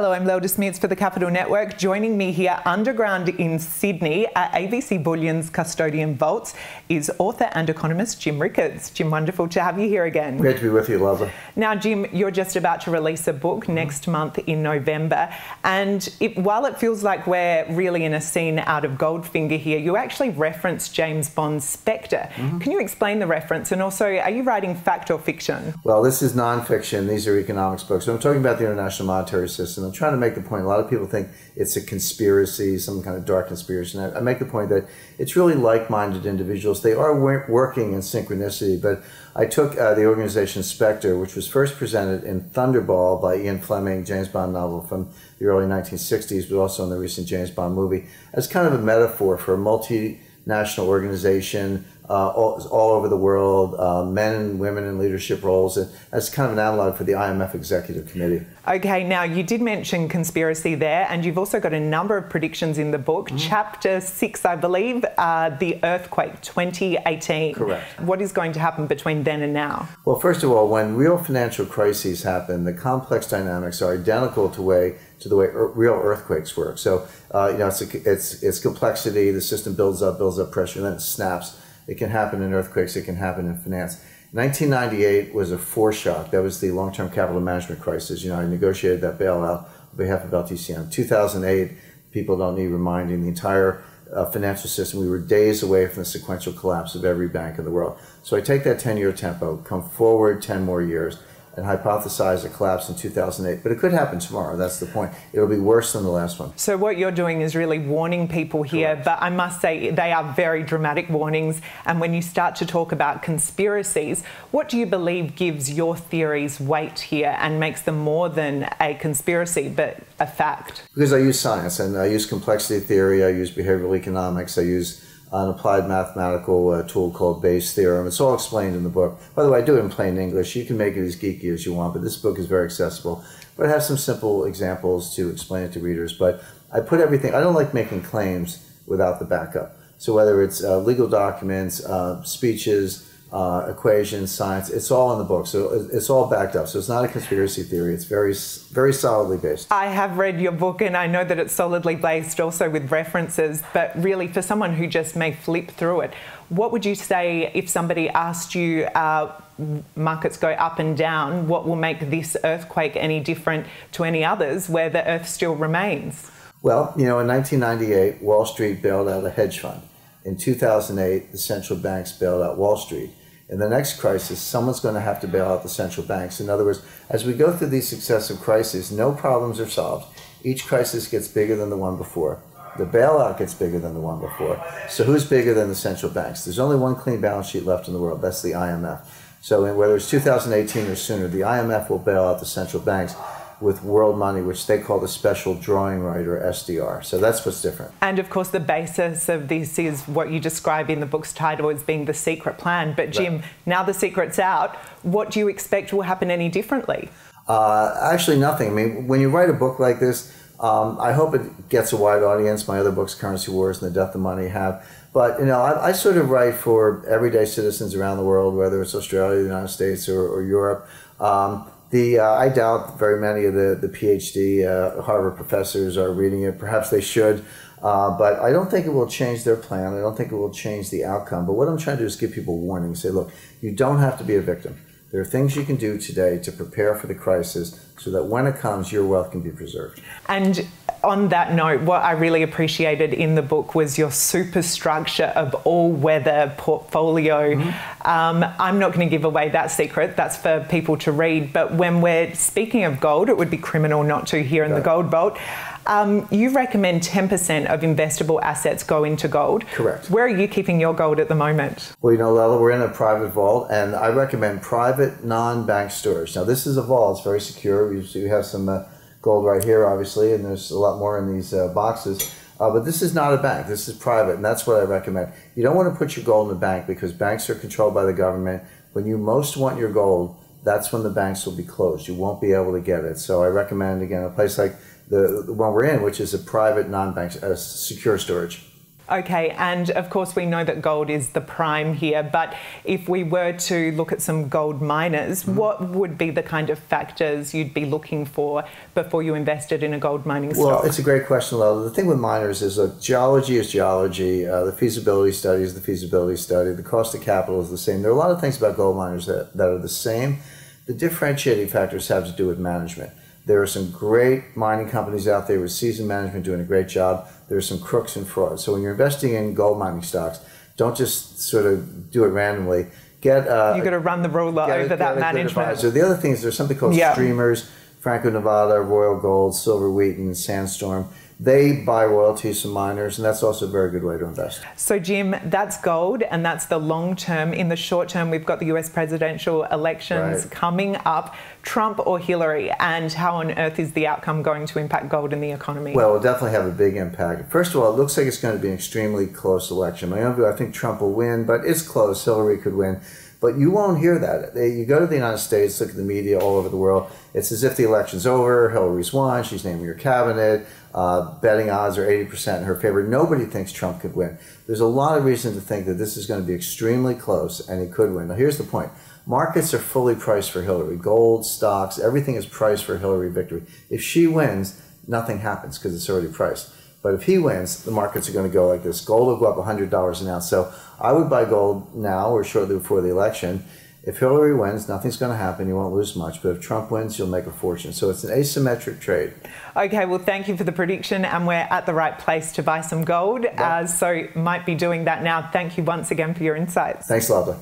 Hello, I'm Lelde Smits for the Capital Network. Joining me here underground in Sydney at ABC Bullion's Custodian Vaults is author and economist Jim Rickards. Jim, wonderful to have you here again. Great to be with you, Lovely. Now, Jim, you're just about to release a book next month in November, and it, while it feels like we're really in a scene out of Goldfinger here, you actually reference James Bond's Spectre. Mm-hmm. Can you explain the reference, and also, are you writing fact or fiction? Well, this is non-fiction. These are economics books. So I'm talking about the international monetary system I'm trying to make the point. A lot of people think it's a conspiracy, some kind of dark conspiracy. And I, I make the point that it's really like-minded individuals. They are working in synchronicity. But I took uh, the organization Spectre, which was first presented in Thunderball by Ian Fleming, James Bond novel from the early 1960s, but also in the recent James Bond movie, as kind of a metaphor for a multinational organization uh, all, all, over the world, uh, men and women in leadership roles, and as kind of an analog for the IMF Executive Committee. Okay, now you did mention conspiracy there, and you've also got a number of predictions in the book. Mm. Chapter six, I believe, uh, the earthquake 2018. Correct. What is going to happen between then and now? Well, first of all, when real financial crises happen, the complex dynamics are identical to way to the way real earthquakes work. So, uh, you know, it's, a, it's it's complexity. The system builds up, builds up pressure, and then it snaps it can happen in earthquakes. It can happen in finance. 1998 was a foreshock. That was the long-term capital management crisis. You know, I negotiated that bailout on behalf of LTCM. 2008, people don't need reminding. The entire uh, financial system, we were days away from the sequential collapse of every bank in the world. So I take that 10-year tempo, come forward 10 more years, and hypothesize a collapse in 2008. But it could happen tomorrow. That's the point. It'll be worse than the last one. So what you're doing is really warning people here. Correct. But I must say they are very dramatic warnings. And when you start to talk about conspiracies, what do you believe gives your theories weight here and makes them more than a conspiracy but a fact? Because I use science and I use complexity theory. I use behavioral economics. I use an applied mathematical uh, tool called Bayes' theorem. It's all explained in the book. By the way, I do it in plain English. You can make it as geeky as you want, but this book is very accessible. But I have some simple examples to explain it to readers. But I put everything, I don't like making claims without the backup. So whether it's uh, legal documents, uh, speeches, uh, equations, science. It's all in the book, so it's all backed up. So it's not a conspiracy theory. It's very, very solidly based. I have read your book, and I know that it's solidly based, also with references. But really, for someone who just may flip through it, what would you say if somebody asked you? Uh, markets go up and down. What will make this earthquake any different to any others where the earth still remains? Well, you know, in 1998, Wall Street bailed out a hedge fund. In 2008, the central banks bailed out Wall Street in the next crisis, someone's going to have to bail out the central banks. In other words, as we go through these successive crises, no problems are solved. Each crisis gets bigger than the one before. The bailout gets bigger than the one before. So who's bigger than the central banks? There's only one clean balance sheet left in the world. That's the IMF. So whether it's 2018 or sooner, the IMF will bail out the central banks with world money, which they call the special drawing right or SDR. So that's what's different. And of course, the basis of this is what you describe in the book's title as being the secret plan. But Jim, right. now the secret's out, what do you expect will happen any differently? Uh, actually, nothing. I mean, when you write a book like this, um, I hope it gets a wide audience. My other books, Currency Wars and The Death of Money, have. But you know, I, I, sort of write for everyday citizens around the world, whether it's Australia, the United States, or, or Europe. Um, the uh, I doubt very many of the the PhD uh, Harvard professors are reading it. Perhaps they should, uh, but I don't think it will change their plan. I don't think it will change the outcome. But what I'm trying to do is give people warning. Say, look, you don't have to be a victim. There are things you can do today to prepare for the crisis so that when it comes, your wealth can be preserved. And on that note, what I really appreciated in the book was your superstructure of all weather portfolio. Mm-hmm. Um, I'm not going to give away that secret, that's for people to read. But when we're speaking of gold, it would be criminal not to here in the Gold Vault. Um, you recommend 10% of investable assets go into gold. Correct. Where are you keeping your gold at the moment? Well, you know, Lella, we're in a private vault, and I recommend private non bank storage. Now, this is a vault, it's very secure. We have some. Uh, gold right here, obviously, and there's a lot more in these uh, boxes. Uh, but this is not a bank. This is private, and that's what I recommend. You don't want to put your gold in a bank because banks are controlled by the government. When you most want your gold, that's when the banks will be closed. You won't be able to get it. So I recommend again a place like the, the one we're in, which is a private non-bank uh, secure storage. Okay, and of course, we know that gold is the prime here, but if we were to look at some gold miners, mm-hmm. what would be the kind of factors you'd be looking for before you invested in a gold mining stock? Well, it's a great question, Lola. The thing with miners is that geology is geology, uh, the feasibility study is the feasibility study, the cost of capital is the same. There are a lot of things about gold miners that, that are the same. The differentiating factors have to do with management. There are some great mining companies out there with seasoned management doing a great job. There are some crooks and frauds. So when you're investing in gold mining stocks, don't just sort of do it randomly. Get uh, you got to run the ruler over a, that management. So the other thing is there's something called yeah. streamers, Franco Nevada, Royal Gold, Silver Wheaton, Sandstorm they buy royalties from miners, and that's also a very good way to invest. So, Jim, that's gold, and that's the long term. In the short term, we've got the US presidential elections right. coming up Trump or Hillary, and how on earth is the outcome going to impact gold in the economy? Well, it'll definitely have a big impact. First of all, it looks like it's going to be an extremely close election. My own view, I think Trump will win, but it's close. Hillary could win. But you won't hear that. You go to the United States, look at the media all over the world. It's as if the election's over. Hillary's won. She's naming her cabinet. Uh, betting odds are 80% in her favor. Nobody thinks Trump could win. There's a lot of reason to think that this is going to be extremely close and he could win. Now, here's the point markets are fully priced for Hillary. Gold, stocks, everything is priced for Hillary victory. If she wins, nothing happens because it's already priced. But if he wins, the markets are going to go like this. Gold will go up $100 an ounce. So I would buy gold now or shortly before the election. If Hillary wins, nothing's going to happen. You won't lose much. But if Trump wins, you'll make a fortune. So it's an asymmetric trade. Okay, well, thank you for the prediction. And we're at the right place to buy some gold. Uh, so might be doing that now. Thank you once again for your insights. Thanks, Lava.